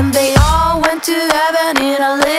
And they all went to heaven in a